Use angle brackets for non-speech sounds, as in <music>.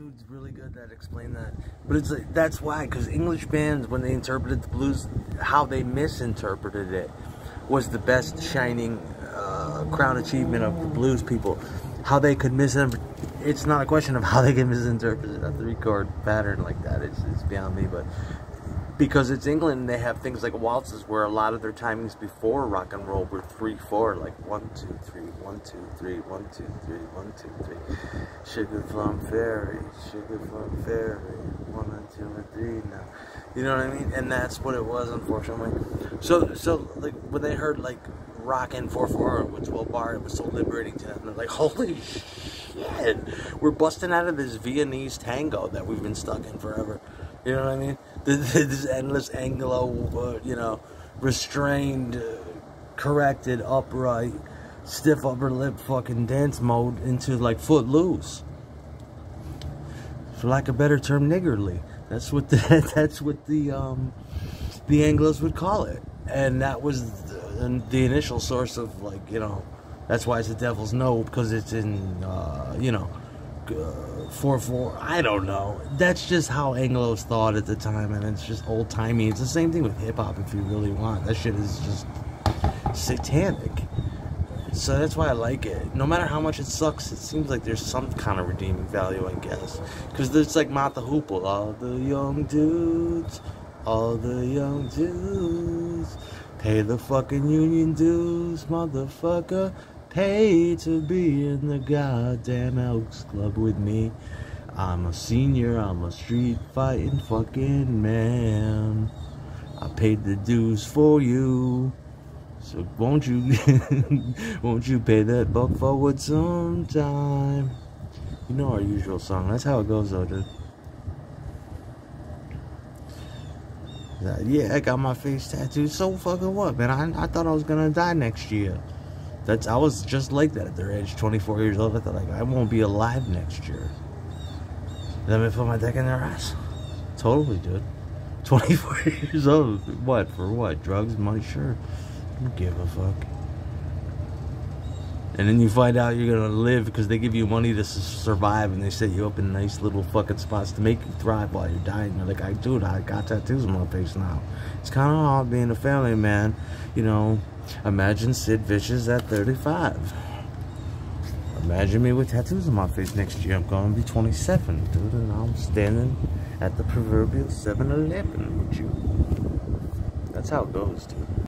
Dude's really good at explain that, but it's like that's why because English bands when they interpreted the blues, how they misinterpreted it was the best shining uh, crown achievement of the blues people. How they could misinterpret. It's not a question of how they can misinterpret it. The record pattern like that. It's, it's beyond me, but because it's England, they have things like waltzes where a lot of their timings before rock and roll were three, four, like one, two, three, one, two, three, one, two, three, one, two, three. Sugar plum fairy, sugar plum fairy, one and two and three now. You know what I mean? And that's what it was, unfortunately. So, so like when they heard like rockin' four four with 12 bar, it was so liberating to them. They're like, holy shit, we're busting out of this Viennese tango that we've been stuck in forever. You know what I mean? <laughs> This endless Anglo, uh, you know, restrained, uh, corrected, upright, stiff upper lip fucking dance mode into like foot loose. For lack of a better term, niggardly. That's what the, <laughs> that's what the um, the Anglos would call it, and that was the, the initial source of like you know, that's why it's the devil's no because it's in uh, you know uh, four four. I don't know. That's just how Anglos thought at the time, and it's just old timey. It's the same thing with hip hop. If you really want, that shit is just satanic. So that's why I like it. No matter how much it sucks, it seems like there's some kind of redeeming value, I guess. Because it's like the Hoople. All the young dudes, all the young dudes, pay the fucking union dues, motherfucker pay to be in the goddamn Elks Club with me. I'm a senior, I'm a street fighting fucking man. I paid the dues for you. So won't you <laughs> won't you pay that buck forward sometime? You know our usual song. That's how it goes though, dude. Yeah, I got my face tattooed. So fucking what, man? I, I thought I was gonna die next year. That's I was just like that at their age, 24 years old. I thought like I won't be alive next year. Let me put my dick in their ass. Totally, dude. <laughs> 24 <laughs> years old. What for? What? Drugs, money? Sure. Don't give a fuck. And then you find out you're gonna live because they give you money to survive, and they set you up in nice little fucking spots to make you thrive while you're dying. You're like, I dude, I got tattoos on my face now. It's kind of hard being a family man, you know. Imagine Sid Vicious at 35. Imagine me with tattoos on my face next year. I'm to be 27, dude, and I'm standing at the proverbial 7-Eleven with you. That's how it goes, dude.